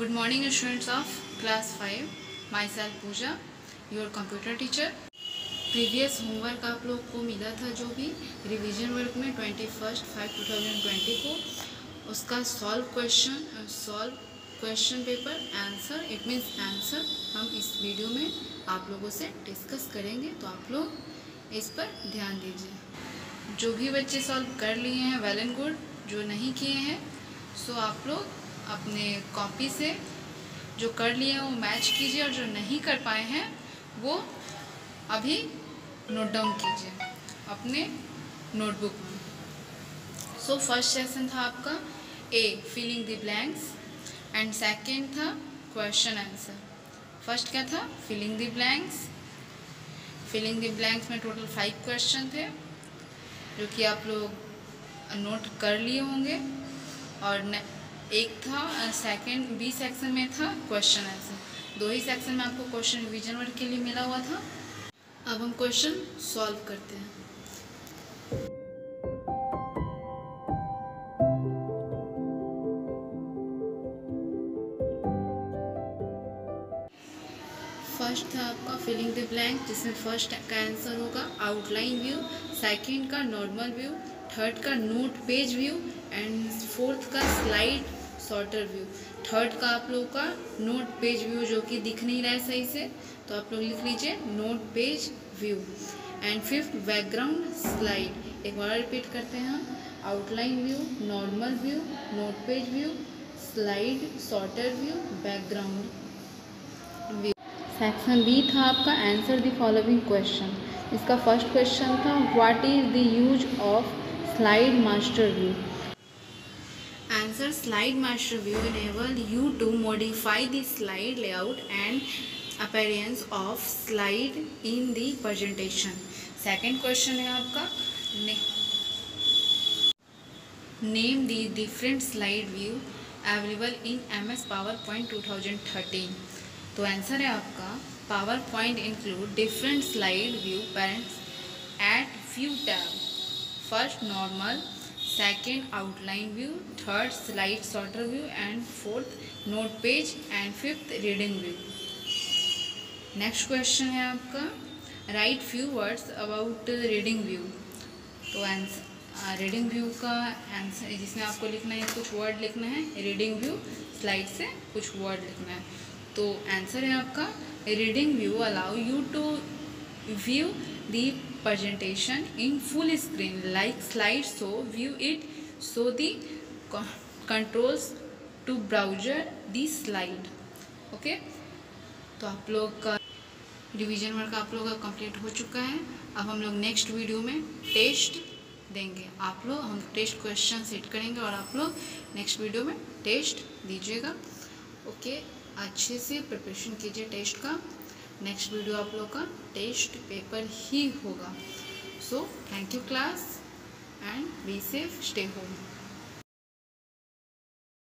Good morning students of class 5. Myself Pooja, your computer teacher. Previous homework आप लोग को मिला था जो भी रिवीजन वर्क में twenty first five two thousand twenty को उसका solve question solve question paper answer it means answer हम इस वीडियो में आप लोगों से डिस्कस करेंगे तो आप लोग इस पर ध्यान दीजिए जो भी बच्चे सॉल्व कर लिए हैं वेल एंड गुड जो नहीं किए हैं सो आप लोग अपने कॉपी से जो कर लिए हैं, वो मैच कीजिए और जो नहीं कर पाए हैं, वो अभी नोट डाउन कीजिए अपने नोटबुक में। सो फ़र्स्ट सेशन था आपका A filling the blanks and second था क्वेश्चन आंसर फ़र्स्ट क्या था? Filling the blanks filling the blanks में टोटल फाइव क्वेश्चन थे, जो कि आप लोग नोट कर लिए होंगे और एक था सेकंड बी सेक्शन में था क्वेश्चन आंसर दो ही सेक्शन में आपको क्वेश्चन रिवीजन वर्क के लिए मिला हुआ था। अब हम क्वेश्चन सॉल्व करते हैं। फ़र्स्ट था आपका फिलिंग द ब्लैंक जिसमें फ़र्स्ट का आंसर होगा आउटलाइन व्यू सेकंड का नॉर्मल व्यू थर्ड का note page view and fourth का स्लाइड शॉर्टर व्यू थर्ड का आप लोगों का नोट पेज व्यू जो कि दिख नहीं रहा है सही से तो आप लोग लिख लीजिए note page view and fifth background slide एक बार रिपीट करते हैं हम. Outline view normal view note page view slide sorter view background view section B था आपका आंसर द फॉलोइंग क्वेश्चन इसका फ़र्स्ट क्वेश्चन था what is the use of slide master view Answer slide master view enable you to modify the slide layout and appearance of slide in the presentation. Second question है आपका name the different slide view available in MS PowerPoint 2013. तो answer है आपका PowerPoint include different slide view parents at few tab. First normal second outline view, third slide sorter view and fourth note page and fifth reading view. Next question है आपका write few words about reading view तो answer reading view का answer जिसमें आपको लिखना है कुछ word लिखना है रीडिंग व्यू स्लाइड से कुछ वर्ड लिखना है तो आंसर है आपका reading view allow you to view the presentation in full screen, like slide, so view it. So the controls to browser the slide. Okay तो आप लोग का रिवीजन वर्क आप लोग का कंप्लीट हो चुका है। अब हम लोग नेक्स्ट वीडियो में टेस्ट देंगे। आप लोग, हम टेस्ट क्वेश्चन सेट करेंगे और आप लोग नेक्स्ट वीडियो में टेस्ट दीजिएगा। ओके अच्छे से प्रिपरेशन कीजिए टेस्ट का। नेक्स्ट वीडियो आप लोग का टेस्ट पेपर ही होगा. So thank you class and be safe stay home